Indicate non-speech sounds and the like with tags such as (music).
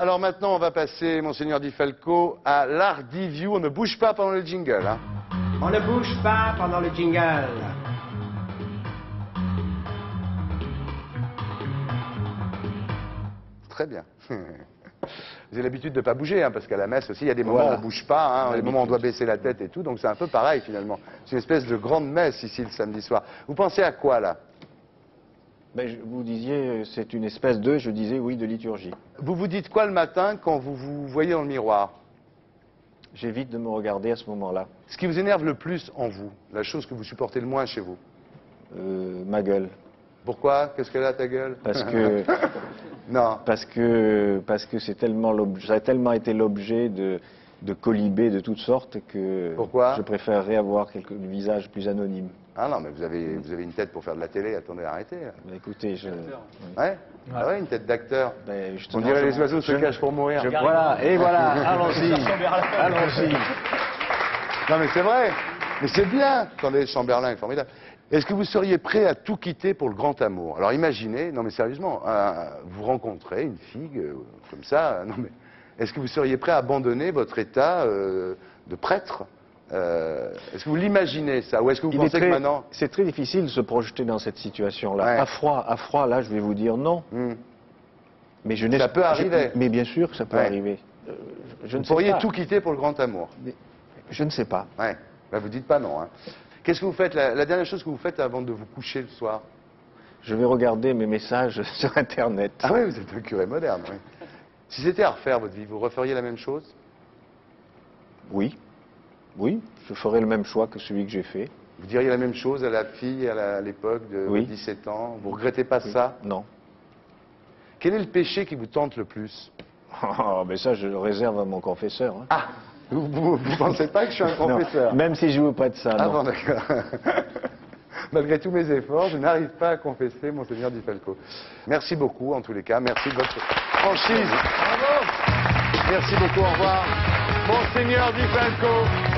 Alors maintenant, on va passer, Monseigneur Di Falco, à l'art view On ne bouge pas pendant le jingle. Hein. On ne bouge pas pendant le jingle. Très bien. (laughs) Vous avez l'habitude de ne pas bouger, hein, parce qu'à la messe aussi, il y a des moments où on ne bouge pas, hein, des moments où on doit baisser la tête et tout, donc c'est un peu pareil finalement. C'est une espèce de grande messe ici le samedi soir. Vous pensez à quoi là? Ben, Vous disiez c'est une espèce de, je disais oui, de liturgie. Vous vous dites quoi le matin quand vous vous voyez dans le miroir? J'évite de me regarder à ce moment-là. Ce qui vous énerve le plus en vous, la chose que vous supportez le moins chez vous? Euh, Ma gueule. Pourquoi? Qu'est-ce qu'elle a ta gueule? Parce que (laughs) non. Parce que parce que c'est tellement ça a tellement été l'objet de de colibés de toutes sortes que Pourquoi? je préférerais avoir quelques visages plus anonymes. Ah non, mais vous avez vous avez une tête pour faire de la télé. Attendez, arrêtez. Bah, écoutez, je. Ouais. Ah ouais, une tête d'acteur. Ben, On dirait les oiseaux se cachent pour mourir. voilà, et voilà, (laughs) allons-y, allons-y. Non mais c'est vrai, mais c'est bien. Attendez, Chamberlain est formidable. Est-ce que vous seriez prêt à tout quitter pour le grand amour? Alors imaginez, non mais sérieusement, euh, vous rencontrez une fille euh, comme ça, non mais est-ce que vous seriez prêt à abandonner votre état euh, de prêtre? Est-ce que vous l'imaginez ça Ou est-ce que vous pensez que maintenant... C'est très difficile de se projeter dans cette situation-là. À froid, à froid, là, je vais vous dire non. Hmm. Mais je ça peut arriver. mais bien sûr que ça peut arriver. je vous pourriez tout quitter pour le grand amour Je ne sais pas. Ouais. Ben, vous dites pas non. Hein. Qu'est-ce que vous faites la, dernière chose que vous faites avant de vous coucher le soir? Je vais regarder mes messages (laughs) sur Internet. Ah oui, vous êtes un curé moderne. Oui. Si c'était à refaire votre vie, vous referiez la même chose? Oui. Oui, je ferais le même choix que celui que j'ai fait. Vous diriez la même chose à la fille à l'époque de 17 ans? Vous regrettez pas ça? Non. Quel est le péché qui vous tente le plus? Oh, (laughs) mais ça, je le réserve à mon confesseur. Hein. Ah vous ne pensez pas que je suis un (laughs) confesseur? Même si je vous prête ça, ah non. bon, d'accord. (laughs) Malgré tous mes efforts, je n'arrive pas à confesser, Monseigneur Di Falco. Merci beaucoup, en tous les cas. Merci de votre franchise. Bravo Merci beaucoup, au revoir. Monseigneur Di Falco.